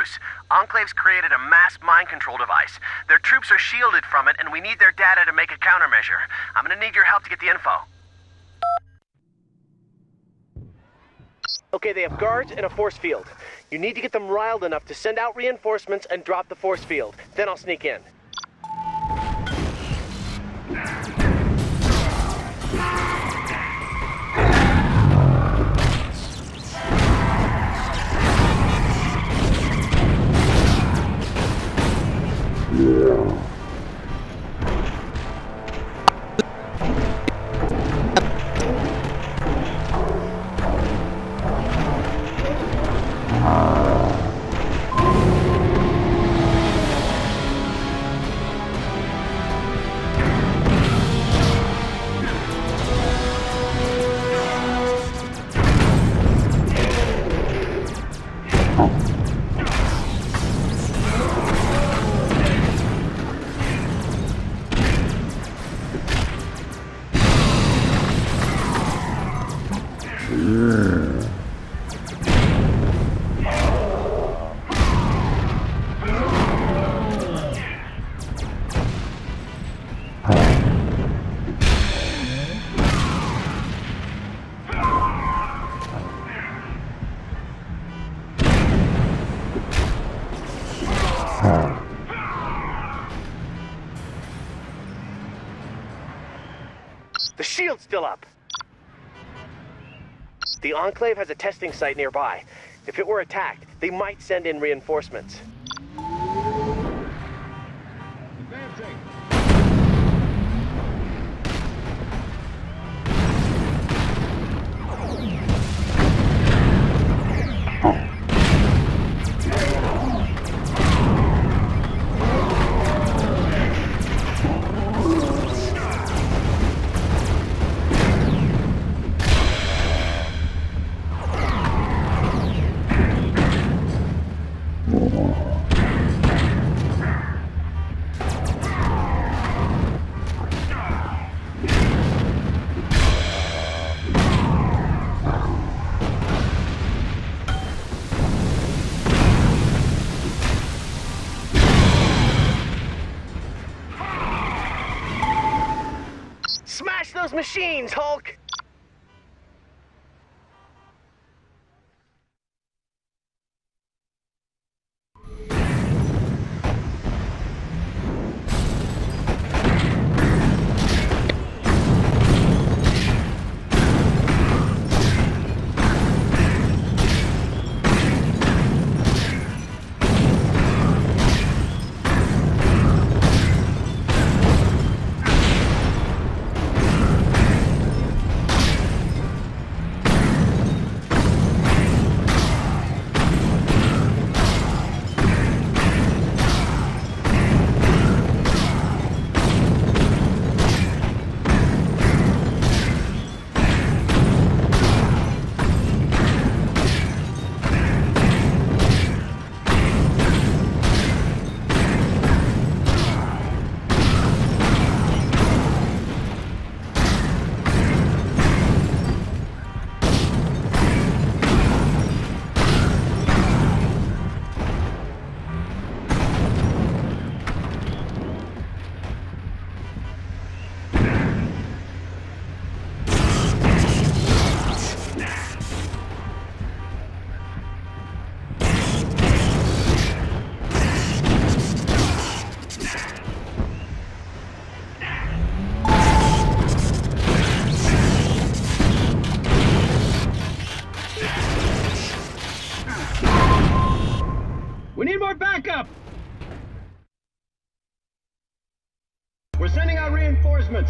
Bruce, Enclave's created a mass mind control device. Their troops are shielded from it, and we need their data to make a countermeasure. I'm gonna need your help to get the info. Okay, they have guards and a force field. You need to get them riled enough to send out reinforcements and drop the force field. Then I'll sneak in. The shield's still up. The Enclave has a testing site nearby. If it were attacked, they might send in reinforcements. Those machines, Hulk!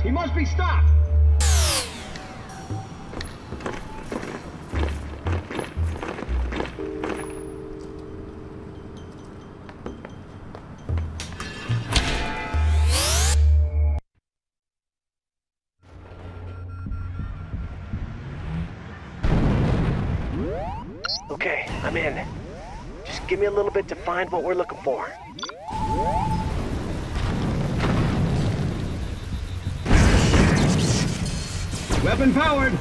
He must be stopped! Okay, I'm in. Just give me a little bit to find what we're looking for. Weapon powered.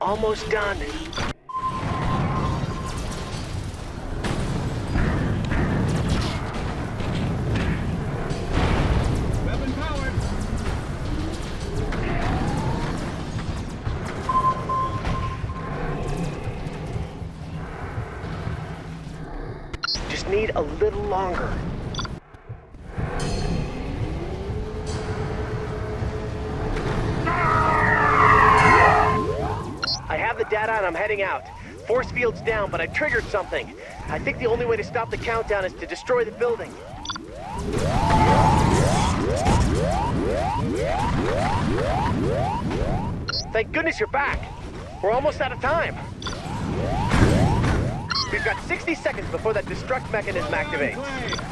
Almost done. A little longer. I have the data and I'm heading out. Force field's down, but I triggered something. I think the only way to stop the countdown is to destroy the building. Thank goodness you're back. We're almost out of time. We've got 60 seconds before that destruct mechanism activates.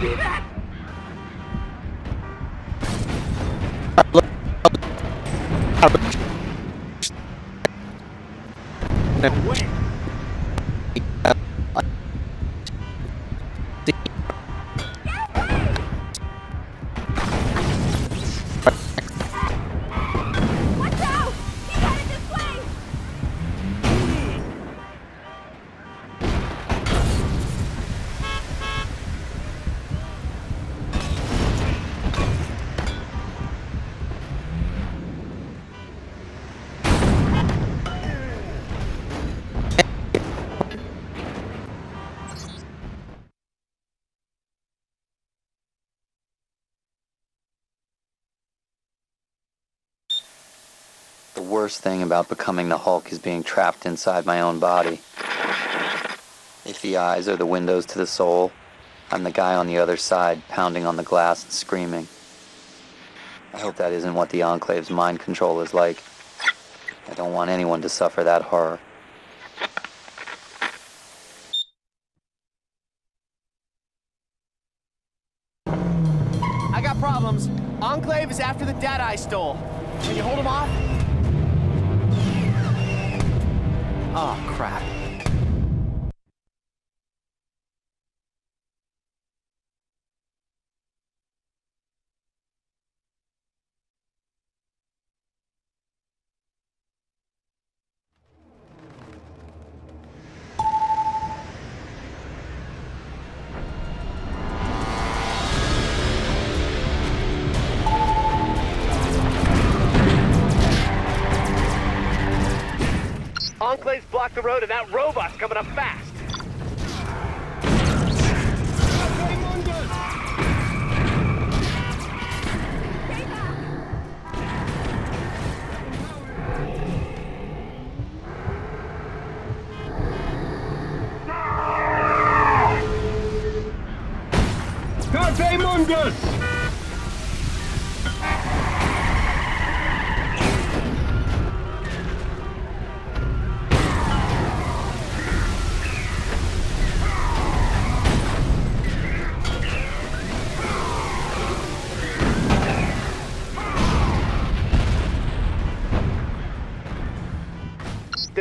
Play. Watch worst thing about becoming the Hulk is being trapped inside my own body. If the eyes are the windows to the soul, I'm the guy on the other side pounding on the glass and screaming. I hope that isn't what the Enclave's mind control is like. I don't want anyone to suffer that horror. I got problems. Enclave is after the data I stole. Can you hold them off? Oh, crap. Blocked the road and that robot's coming up fast. Carpe Mundus.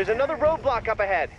There's another roadblock up ahead.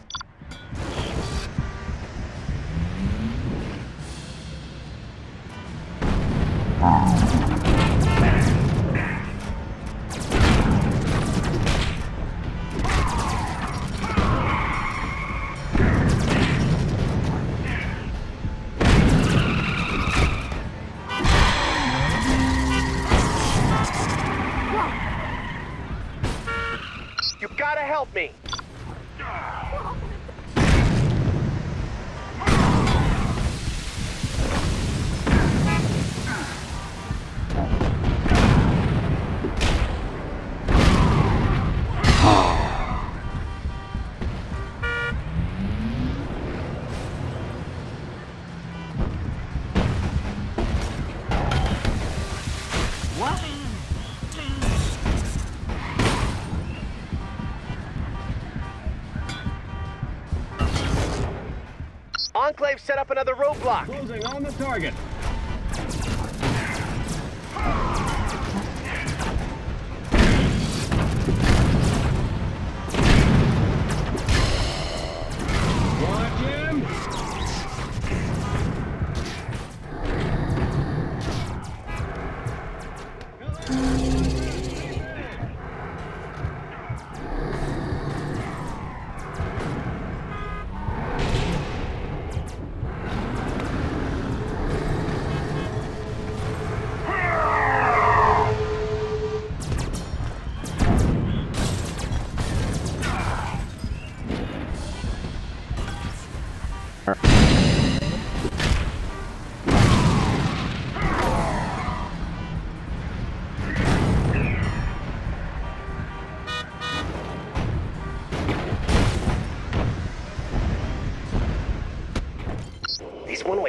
Enclave set up another roadblock. Closing on the target.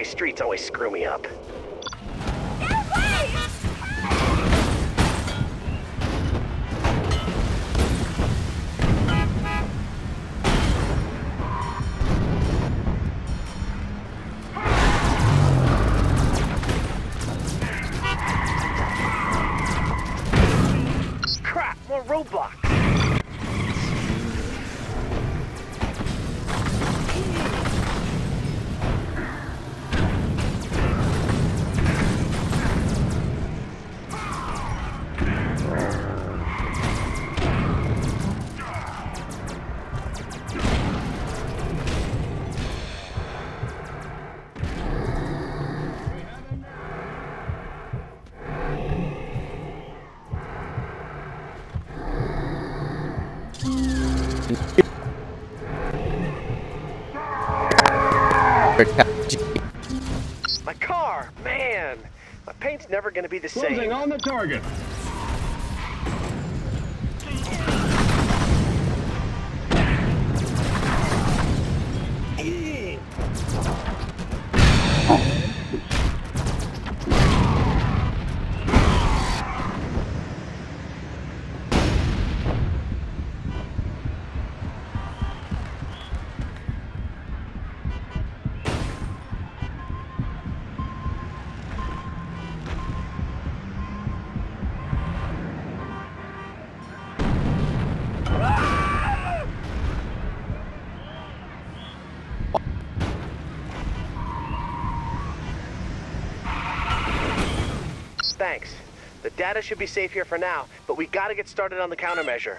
One-way streets always screw me up. Crap, more roadblocks. My car, man. My paint's never gonna be the Closing same. on the target. Thanks. The data should be safe here for now, but we gotta get started on the countermeasure.